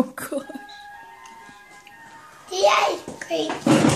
Oh god. The ice cream.